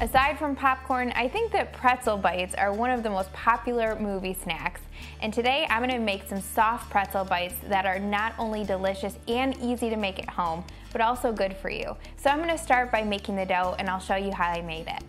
aside from popcorn, I think that pretzel bites are one of the most popular movie snacks. And today I'm gonna make some soft pretzel bites that are not only delicious and easy to make at home, but also good for you. So I'm gonna start by making the dough and I'll show you how I made it.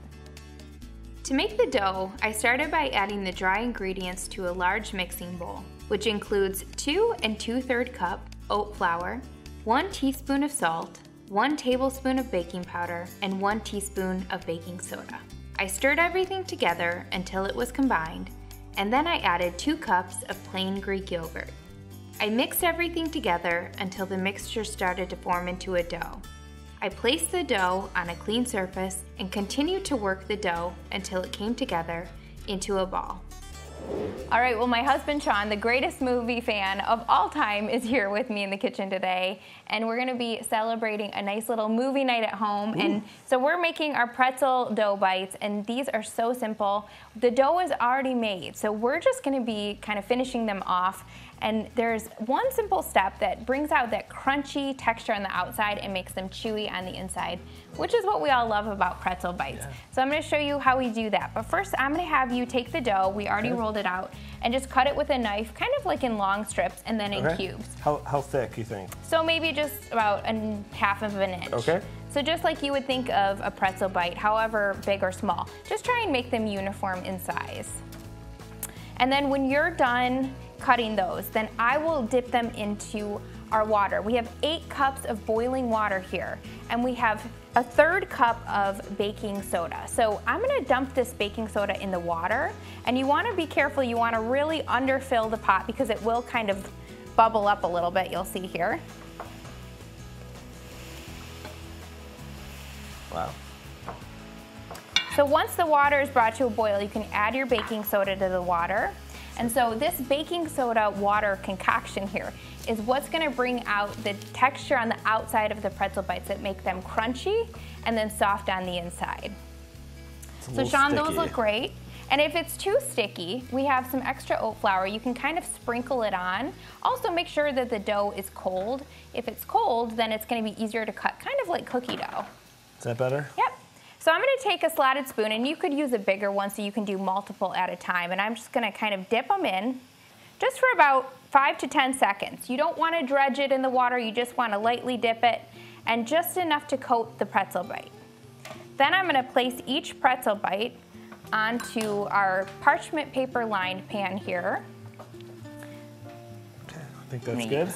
To make the dough, I started by adding the dry ingredients to a large mixing bowl, which includes two and two third cup oat flour, one teaspoon of salt, one tablespoon of baking powder, and one teaspoon of baking soda. I stirred everything together until it was combined, and then I added two cups of plain Greek yogurt. I mixed everything together until the mixture started to form into a dough. I placed the dough on a clean surface and continued to work the dough until it came together into a ball. All right, well, my husband Sean, the greatest movie fan of all time, is here with me in the kitchen today. And we're gonna be celebrating a nice little movie night at home. Ooh. And so we're making our pretzel dough bites, and these are so simple. The dough is already made, so we're just gonna be kind of finishing them off. And there's one simple step that brings out that crunchy texture on the outside and makes them chewy on the inside, which is what we all love about pretzel bites. Yeah. So I'm gonna show you how we do that. But first, I'm gonna have you take the dough, we already okay. rolled it out, and just cut it with a knife, kind of like in long strips and then okay. in cubes. How, how thick, you think? So maybe just about a half of an inch. Okay. So just like you would think of a pretzel bite, however big or small, just try and make them uniform in size. And then when you're done cutting those, then I will dip them into our water. We have eight cups of boiling water here, and we have a third cup of baking soda. So I'm gonna dump this baking soda in the water, and you wanna be careful, you wanna really underfill the pot because it will kind of bubble up a little bit, you'll see here. Wow. So once the water is brought to a boil, you can add your baking soda to the water. And so this baking soda water concoction here is what's gonna bring out the texture on the outside of the pretzel bites that make them crunchy and then soft on the inside. So Sean, sticky. those look great. And if it's too sticky, we have some extra oat flour. You can kind of sprinkle it on. Also make sure that the dough is cold. If it's cold, then it's gonna be easier to cut, kind of like cookie dough. Is that better? Yep. So I'm gonna take a slotted spoon, and you could use a bigger one so you can do multiple at a time, and I'm just gonna kind of dip them in, just for about five to 10 seconds. You don't wanna dredge it in the water, you just wanna lightly dip it, and just enough to coat the pretzel bite. Then I'm gonna place each pretzel bite onto our parchment paper lined pan here. Okay, I think that's good.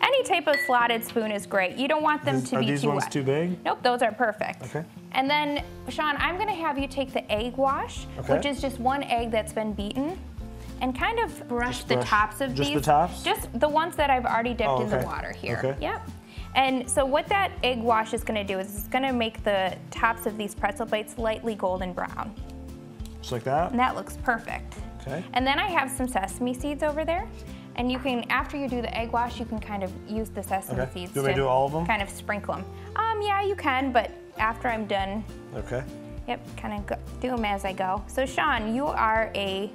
Any type of slotted spoon is great. You don't want them is, to be too wet. Are these ones too big? Nope, those are perfect. Okay. And then, Sean, I'm gonna have you take the egg wash, okay. which is just one egg that's been beaten, and kind of brush just the brush, tops of just these. Just the tops? Just the ones that I've already dipped oh, okay. in the water here. Okay. Yep. And so what that egg wash is gonna do is it's gonna make the tops of these pretzel bites lightly golden brown. Just like that? And that looks perfect. Okay. And then I have some sesame seeds over there. And you can, after you do the egg wash, you can kind of use the sesame okay. seeds do to do all of them? kind of sprinkle them. Um, yeah, you can, but after I'm done. Okay. Yep, kind of do them as I go. So Sean, you are a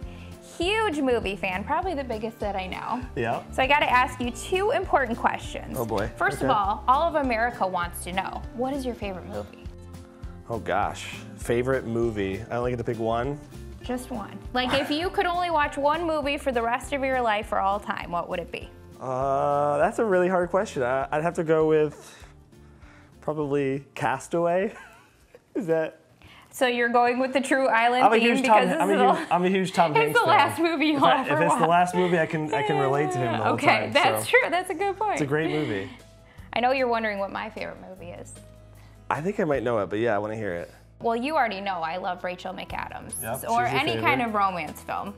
huge movie fan, probably the biggest that I know. Yeah. So I got to ask you two important questions. Oh boy. First okay. of all, all of America wants to know, what is your favorite movie? Oh gosh, favorite movie. I only get to pick one. Just one. Like if you could only watch one movie for the rest of your life for all time, what would it be? Uh, that's a really hard question. I, would have to go with probably Castaway. Is that? So you're going with the True Island I'm a theme huge Tom, I'm a, huge, I'm a huge Tom Hanks It's the fan. last movie you'll if, ever if it's watch. the last movie, I can I can relate to him the whole okay, time. Okay, that's so. true. That's a good point. It's a great movie. I know you're wondering what my favorite movie is. I think I might know it, but yeah, I want to hear it. Well, you already know I love Rachel McAdams, yep, or any favorite. kind of romance film.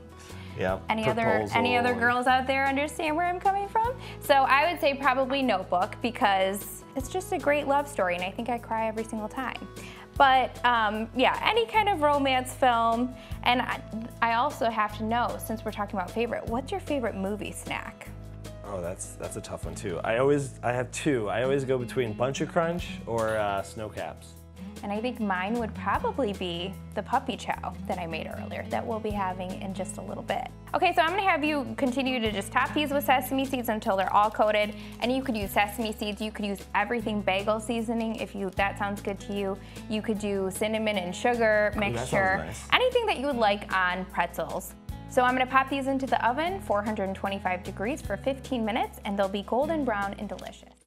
Yeah. Any other any other girls out there understand where I'm coming from? So I would say probably Notebook because it's just a great love story, and I think I cry every single time. But um, yeah, any kind of romance film. And I, I also have to know, since we're talking about favorite, what's your favorite movie snack? Oh, that's that's a tough one too. I always I have two. I always go between Buncha Crunch or uh, Sno-Caps. And I think mine would probably be the puppy chow that I made earlier that we'll be having in just a little bit. Okay, so I'm gonna have you continue to just top these with sesame seeds until they're all coated. And you could use sesame seeds, you could use everything bagel seasoning if you that sounds good to you. You could do cinnamon and sugar mixture, nice. anything that you would like on pretzels. So I'm gonna pop these into the oven, 425 degrees for 15 minutes, and they'll be golden brown and delicious.